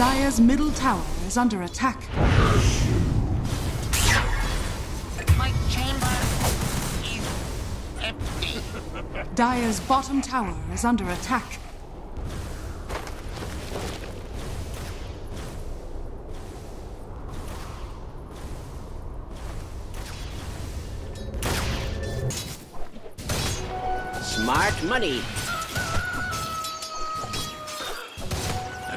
Dire's middle tower is under attack. My chamber is empty. Dire's bottom tower is under attack. Smart money. A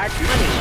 Smart money.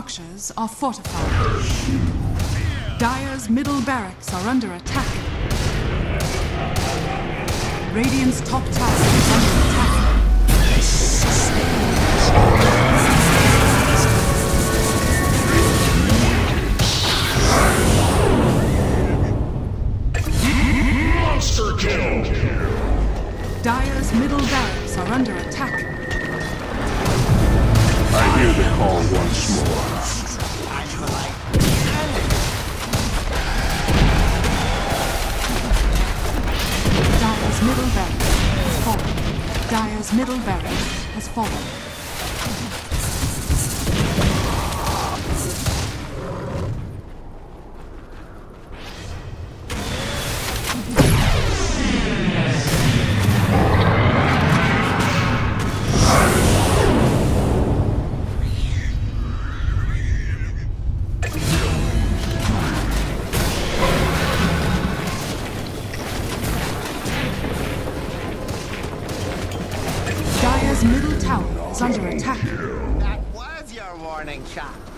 Structures are fortified. Dire's middle barracks are under attack. Radiant's top tower is under attack. Monster kill! Dire's middle barracks are under attack. I hear the call once more. Dire's middle barracks has fallen. Dire's middle barracks has fallen. tower is under attack. That was your warning shot.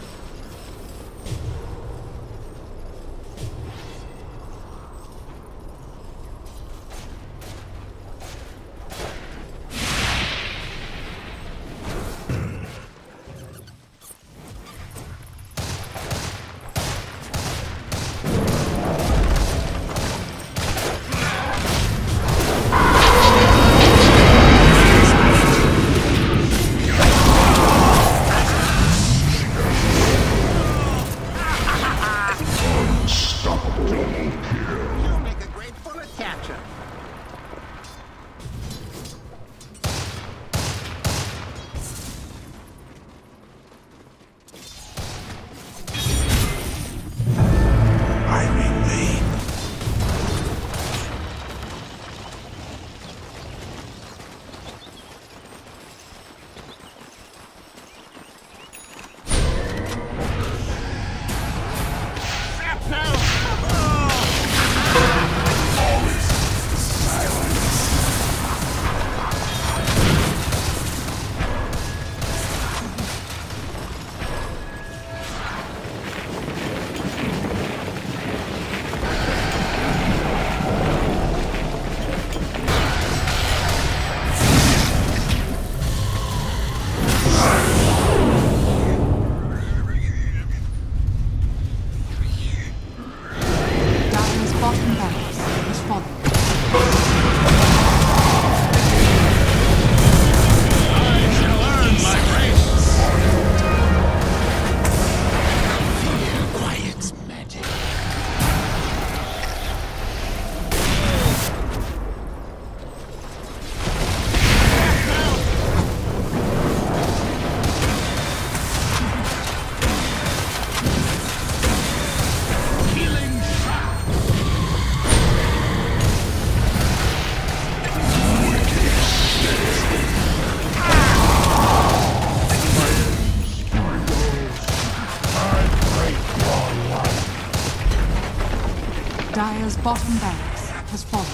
Bottom barracks has fallen.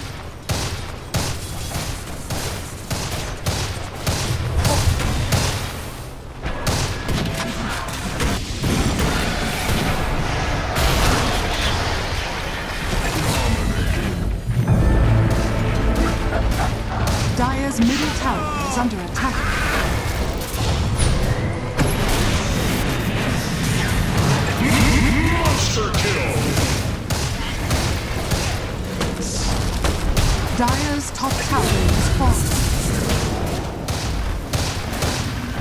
Dire's middle tower is under attack. Dire's top tower is fallen.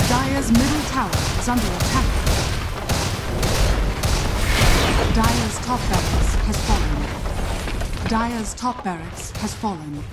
Dire's middle tower is under attack. Dire's top barracks has fallen. Dire's top barracks has fallen.